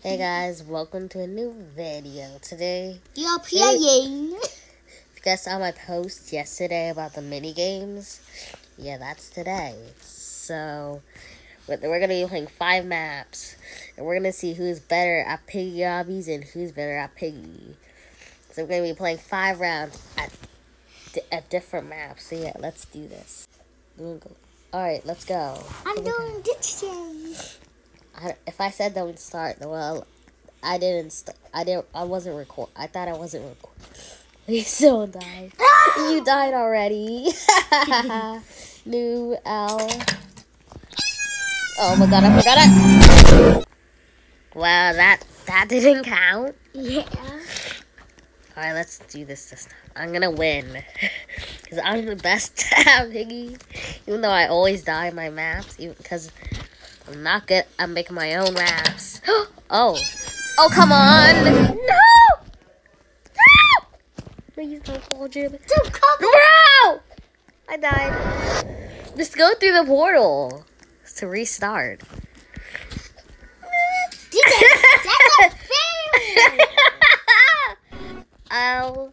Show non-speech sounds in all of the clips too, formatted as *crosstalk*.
Hey guys, welcome to a new video. Today, You're playing. if you guys saw my post yesterday about the mini games, yeah, that's today. So, we're gonna be playing five maps, and we're gonna see who's better at piggy obbies and who's better at piggy. So we're gonna be playing five rounds at at different maps. So yeah, let's do this. All right, let's go. I'm doing this today. I, if I said don't start, well, I didn't. St- I didn't. I wasn't record. I thought I wasn't record. *laughs* You still died. you ah! died already. *laughs* New L. Oh my god! I forgot it. Wow, that that didn't count. Yeah. All right, let's do this this time. I'm gonna win *laughs* because I'm the best at Piggy. Even though I always die in my maps, even because I'm not good. I'm making my own maps. *gasps* oh, oh, come on! No, no! Please don't fall, Jim. Don't come. No! I died. Just go through the portal to restart. *laughs* Oh.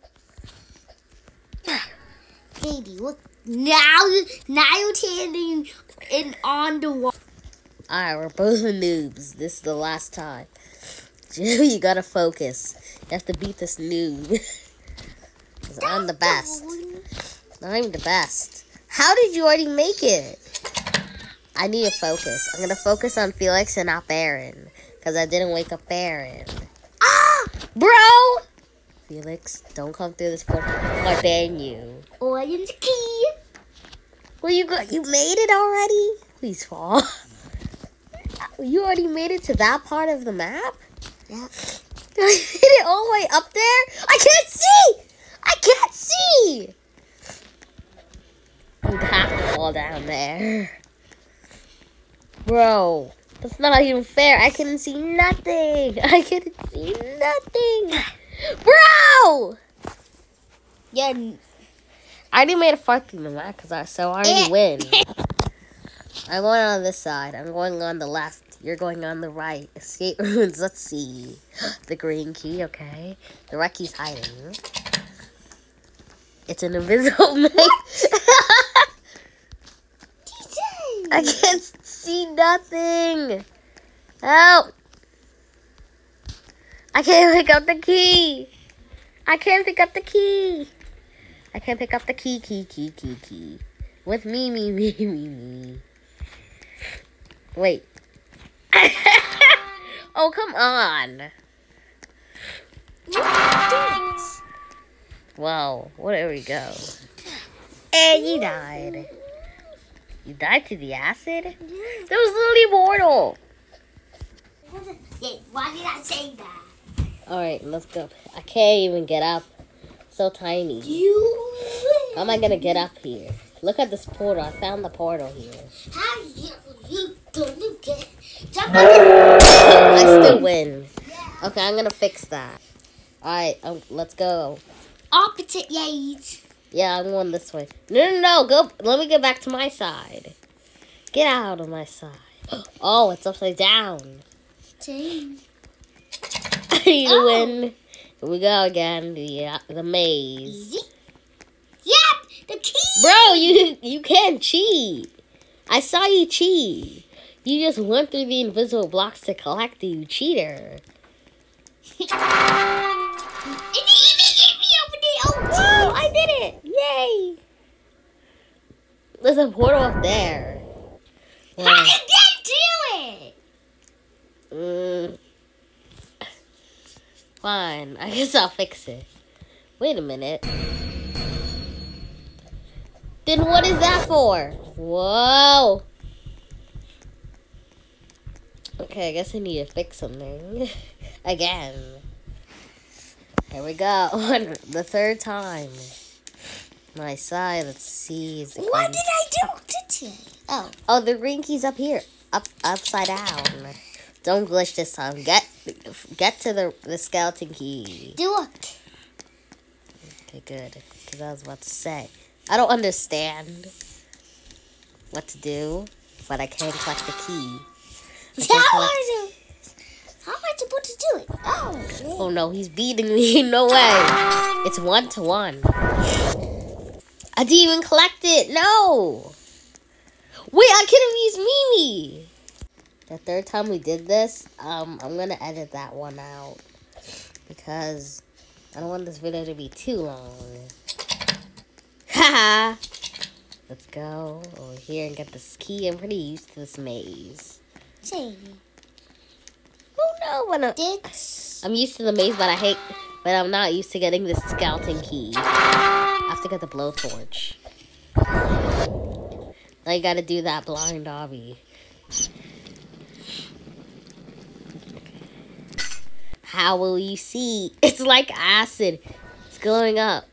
Katie, what? Now, now you're standing in on the wall. Alright, we're both noobs. This is the last time. Jim, *laughs* you gotta focus. You have to beat this noob. *laughs* Because I'm the best. I'm the best. How did you already make it? I need to focus. I'm gonna focus on Felix and not Baron. Because I didn't wake up Baron. Ah! Bro! Felix, don't come through this portal I ban you. Orange key. Well, you got you made it already. Please fall. *laughs* You already made it to that part of the map. Yeah. *laughs* I made it all the way up there. I can't see. I can't see. You'd have to fall down there, bro. That's not even fair. I couldn't see nothing. *laughs* I couldn't see nothing, bro. Yeah. I already made a fart through the map because I so I already Eh. win. *laughs* I'm going on this side. I'm going on the left. You're going on the right. Escape runes. Let's see. *gasps* The green key. Okay. The red key's hiding. It's an invisible *laughs* mate. *laughs* I can't see nothing. Help! I can't pick up the key. I can't pick up the key. I can't pick up the key, key, key, key, key. With me, me, *laughs* me, me, me. Wait. *laughs* oh, come on. Well, well, there we go. And you died. You died to the acid? That was literally mortal. Yeah, why did I say that? Alright, let's go. I can't even get up. So tiny. You. How am I gonna get up here? Look at this portal. I found the portal here. How you you gonna get? Jump I still win. Okay, I'm gonna fix that. Alright, um, let's go. opposite ways. Yeah, I'm going this way. No, no, no. Go. Let me get back to my side. Get out of my side. *gasps* Oh, it's upside down. Same. *laughs* you Oh. win. Here we go again. The the maze. Easy. Yep, the key. Bro, you you can't cheat. I saw you cheat. You just went through the invisible blocks to collect it, you cheater. *laughs* And even gave me over there. Whoa, Oh, I did it! Yay! There's a portal up there. How did that do it? Mm. Fine, I guess I'll fix it. Wait a minute. Then what is that for? Whoa! Okay, I guess I need to fix something. *laughs* Again. Here we go. *laughs* the third time. My side, let's see. What did I do today? Oh, Oh, the green key's up here. Up upside down. Don't glitch this time. Get get to the the skeleton key. do it. Okay, good. Because I was about to say. I don't understand what to do, but I can't collect the key. How I to, how am I supposed to do it. Oh. Oh no, he's beating me. *laughs* No way. It's one to one. I didn't even collect it. No. Wait, I could have used Mimi. The third time we did this, um, I'm gonna edit that one out because I don't want this video to be too long. *laughs* Haha. Let's go over here and get this key. I'm pretty used to this maze. Oh no, when I, this. I'm used to the maze, but I hate, but I'm not used to getting the scouting key. I have to get the blowtorch. You gotta do that blind obby. How will you see? *laughs* It's like acid. It's going up.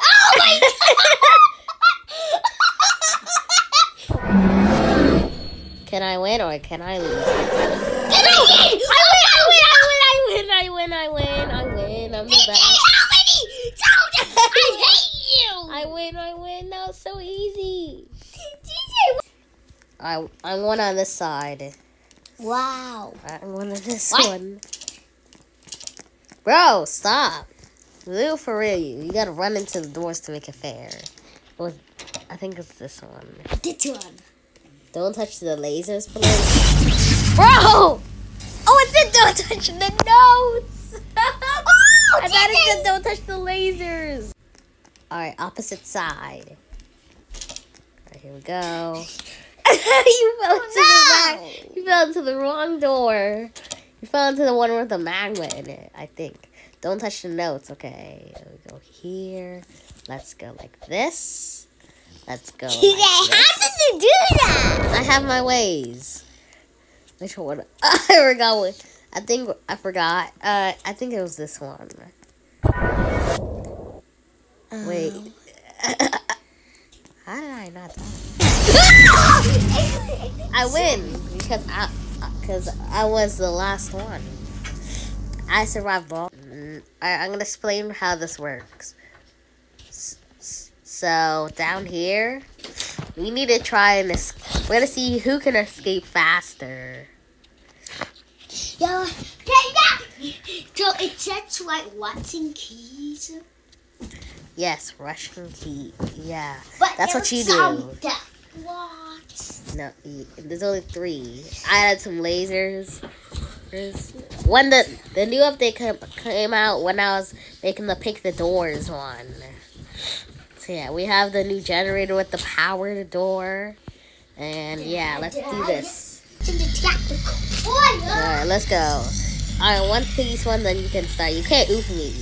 Oh my *laughs* *laughs* Can I win or can I lose? god! I win! I win! I win! I win! I win! I win! I'm the best. How many? Don't! I hate you. I win! I win! That was so easy. I I won on this side. Wow. I won on this What? one. Bro, stop. Real for real, you. You gotta run into the doors to make it fair. It was, I think it's this one. This one. Don't touch the lasers, please. Bro! Oh, it said don't touch the notes! *laughs* oh, I thought it said don't touch the lasers. Alright, opposite side. Alright, here we go. *laughs* you fell into Oh, no. the back. You fell into the wrong door. You fell into the one with the magma in it, I think. Don't touch the notes, okay. We go here. Let's go like this. Let's go. *laughs* Like this. You do that? I have my ways. Which *laughs* one? I forgot what. I think I forgot. Uh, I think it was this one. Wait. *laughs* How did I not die? *laughs* I win because I because I was the last one. I survived all. Mm, I'm gonna explain how this works. So down here, we need to try and we're gonna see who can escape faster. Yeah. So it says like Watson keys. Yes, Russian key. Yeah, But That's what you do. What? no, there's only three. I had some lasers. When the the new update came out, when I was making the pick the doors one. So yeah, we have the new generator with the power door, and yeah, let's do this. To detect the corner. Alright, let's go. Alright, one piece one, then you can start. You can't oof me.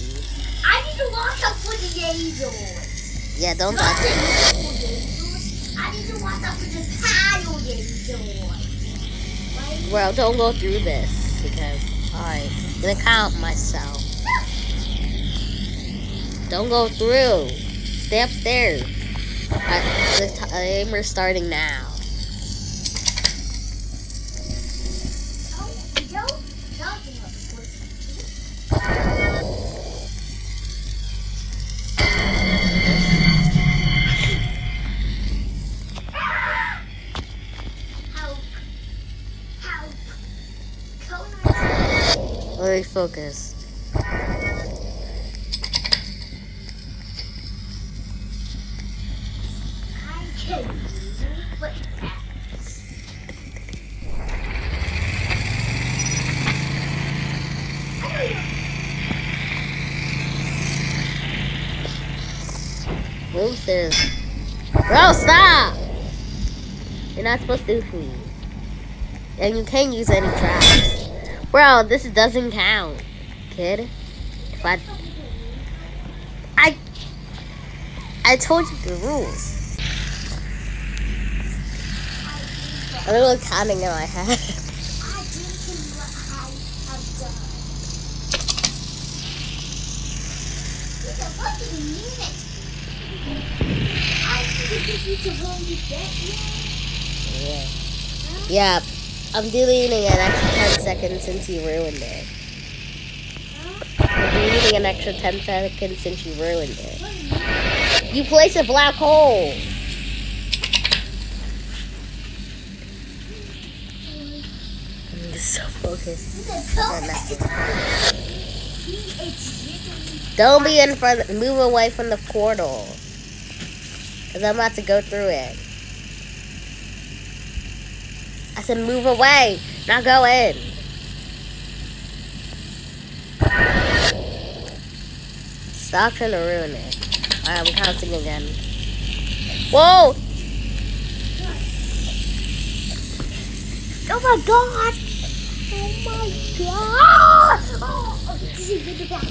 I need to watch out for the lasers. Yeah, don't touch it. I need to watch out for the tile lasers. Right? Well, don't go through this because alright, I'm gonna count myself. Don't go through. Stay upstairs. I, the timer's starting now. Oh. Help. Help. Cone Let me focus. Bro, stop! You're not supposed to oof me. And you can't use any traps. Bro, this doesn't count, kid. If I I I told you the rules. I'm really counting in my head. *laughs* I didn't what I have done. It's a fucking minute. I think you to home you get Yeah. Yeah. I'm deleting an extra 10 seconds since you ruined it. I'm deleting an extra 10 seconds since you ruined it. You placed a black hole. Is so focus It's a on token. nothing. It's literally Don't be in front. Move away from the portal. Cause I'm about to go through it. I said move away, not go in. Stop trying to ruin it. Alright, I'm counting again. Whoa! Oh my god! Oh my god! Oh, this is really bad.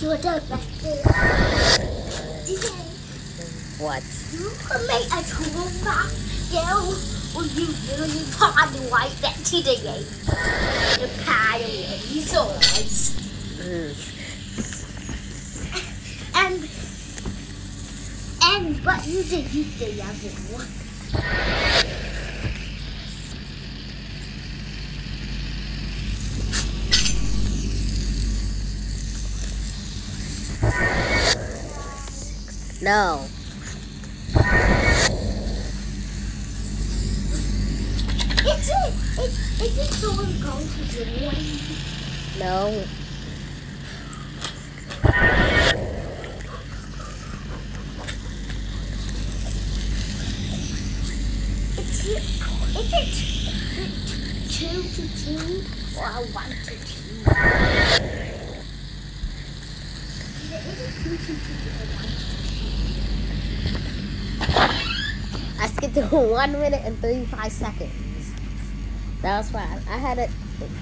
You are done. What? You can make a tool back there or you really can't like that today. The pile of. Mm. And and but you delete the other one. No. It's it. It's it someone going to one. No. It's it. It's it. Two to two or one to two. Is I skipped to one minute and 35 seconds. That was fine. I had to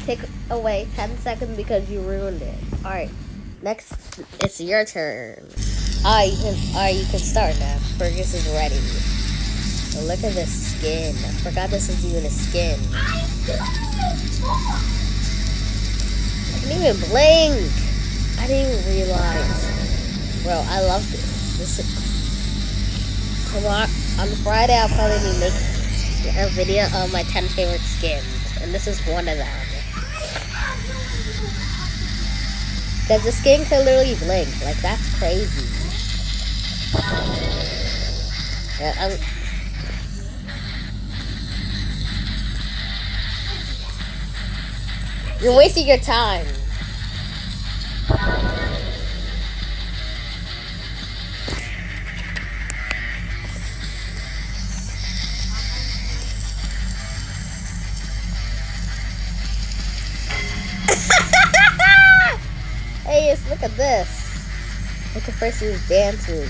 take away 10 seconds because you ruined it. Alright, next, it's your turn. Alright, you can, alright, you can start now. Fergus is ready. Oh, look at this skin. I forgot this was even a skin. I I didn't even blink. I didn't even realize. Bro, I love this. This is, tomorrow on Friday I'll probably be making a video of my 10 favorite skins, and this is one of them. Cause the skin can literally blink, like that's crazy. Yeah, I'm. You're wasting your time. At this. Look at first his dance moves.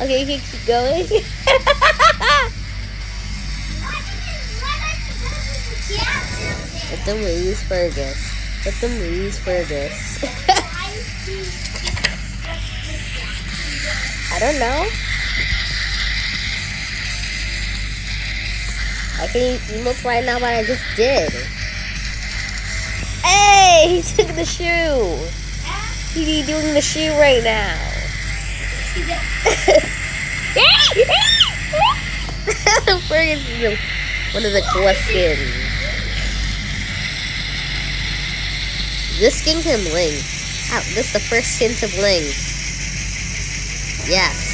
okay, you can keep going. *laughs* Let them lose Fergus. Let them lose Fergus. *laughs* I don't know. I can emote right now, but I just did. He took *laughs* the shoe. He doing the shoe right now. *laughs* Fergus is the- one of the skins. This skin can blink. Ow, this is the first skin to blink. Yes.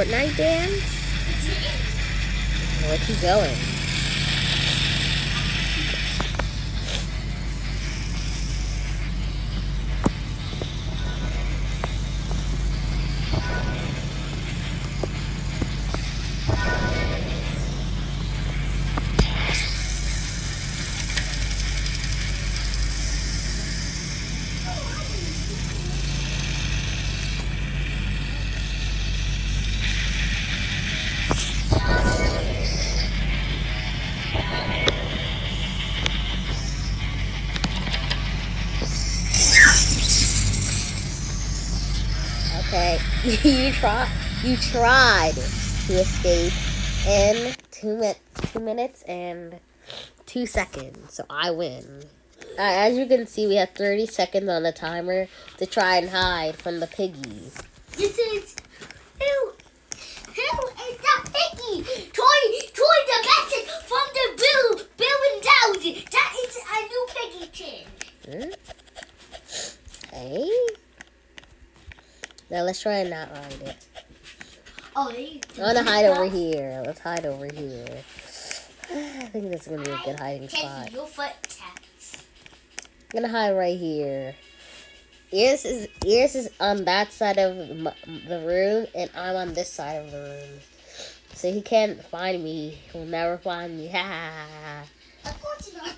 Fortnite dance? Where keep going? *laughs* you try. You tried to escape in two min- two minutes and two seconds. So I win. Uh, as you can see, we have 30 seconds on the timer to try and hide from the piggies. This is who? Who is that piggy? Troy, Troy, the message from the Bill, Bill and Dowsy. That is a new piggy tin. Hmm? Hey. Now let's try and not hide it. Oh, hey. I want to hide over here. Let's hide over here. *sighs* I think this is to be a good hiding spot. Your foot taps. I'm gonna hide right here. Ears is Ears is on that side of the room, and I'm on this side of the room. So he can't find me. He'll never find me. *laughs* Ha. Of course *laughs* you're not.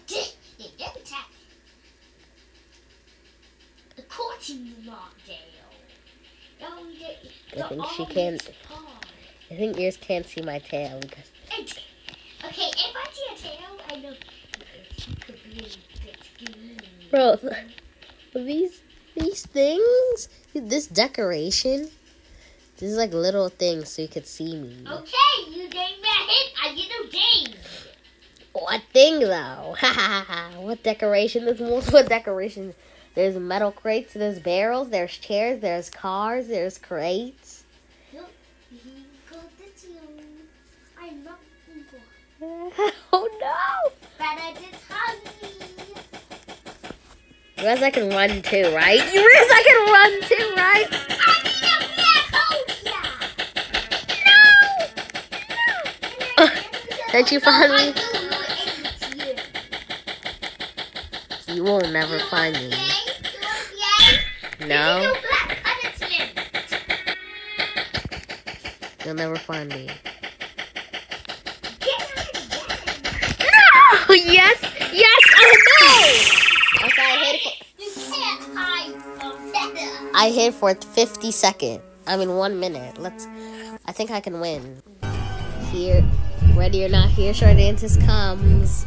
You never tap. Of course you're not, Dale. No, I think she can't- I think Ears can't see my tail because Okay, if I see a tail, I know it could be a bit green. bro, *laughs* these these things, this decoration, this is like little things so you could see me. Okay, you gave me a hit. I get a game. What thing though? Ha ha ha! What decoration? There's multiple *laughs* decorations. There's metal crates, there's barrels, there's chairs, there's cars, there's crates. *laughs* Oh no! But I just hungry. You guys I can run too, right? You realize I can run too, right? I need a here. Don't you find me? You will never find me. No, you'll never find me. No! Yes! Yes! Oh no! Okay, I hid for, You can't hide. I hid for 50 seconds. I mean, one minute. Let's. I think I can win. Here, ready or not, here Shardantis comes.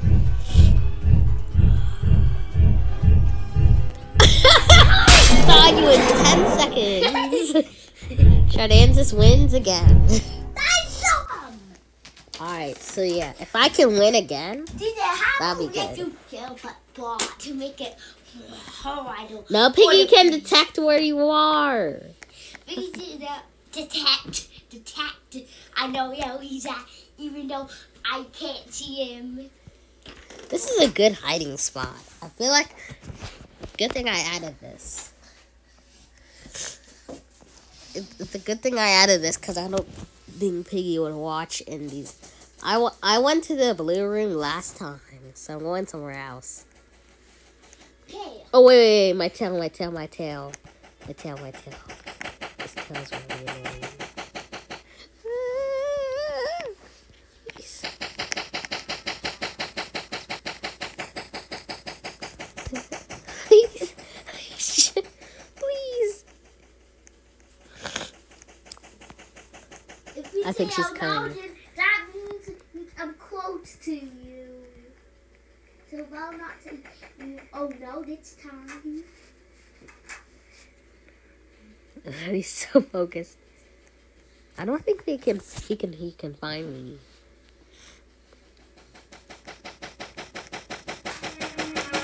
Seconds. *laughs* Wins again. Alright, so yeah, if I can win again. Did it have That'd to be good. you kill but blah to make it horrible? No, Piggy can detect where you are. We did uh, detect, detect. I know where he's at, even though I can't see him. This is a good hiding spot. I feel like good thing I added this. It- It's a good thing I added this because I don't think Piggy would watch in these. I, I went to the blue room last time, so I'm going somewhere else. Okay. Oh wait, wait, wait, my tail, my tail, my tail, my tail, my tail. This tail's really annoying. Please. Please. Please. If we I think she's coming. That means I'm close to you. So while not to you, oh no, it's time. *laughs* He's so focused. I don't think they can. He can. He can find me.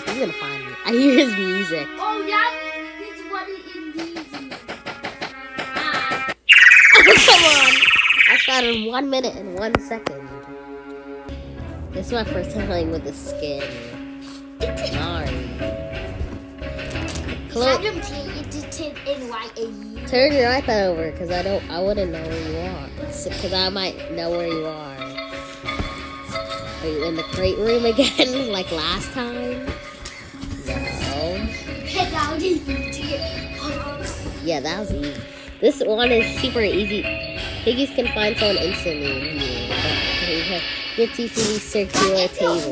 He's gonna find me. I hear his music. Oh, is what it in. Ah, *laughs* Oh, come on! Shot in one minute and one second. This is my first time playing with the skin. Sorry. Clo- Adam T, it's a in white turn your iPad over, cause I don't. I wouldn't know where you are. Cause I might know where you are. Are you in the crate room again, *laughs* like last time? No. head out into Yeah, that was easy. This one is super easy. Piggies can find someone instantly have to use these circular tables.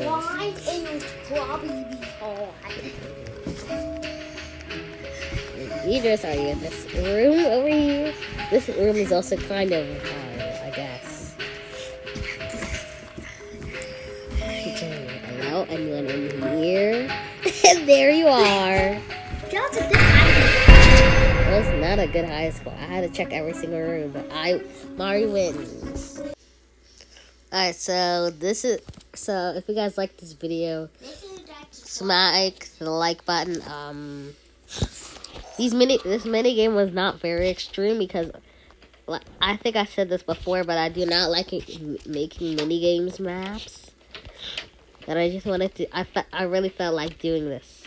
just are you in this room over here? This room is also kind of hard, I guess. Hello, anyone in here? *laughs* there you are. It's not a good high school. I had to check every single room, but I Mari wins. Alright, so this is so if you guys like this video, smack the like button. Um, these mini this mini game was not very extreme because I think I said this before, but I do not like it, making mini games maps. And I just wanted to. I I really felt like doing this.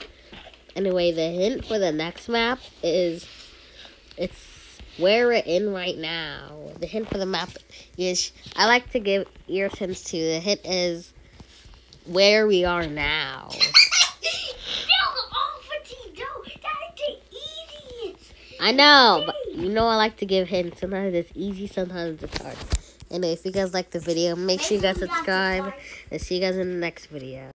Anyway, the hint for the next map is it's where we're in right now. The hint for the map is I like to give ear hints to. The hint is where we are now. *laughs* I know, but you know I like to give hints. Sometimes it's easy, sometimes it's hard. Anyway, if you guys like the video, make sure you guys subscribe and see you guys in the next video.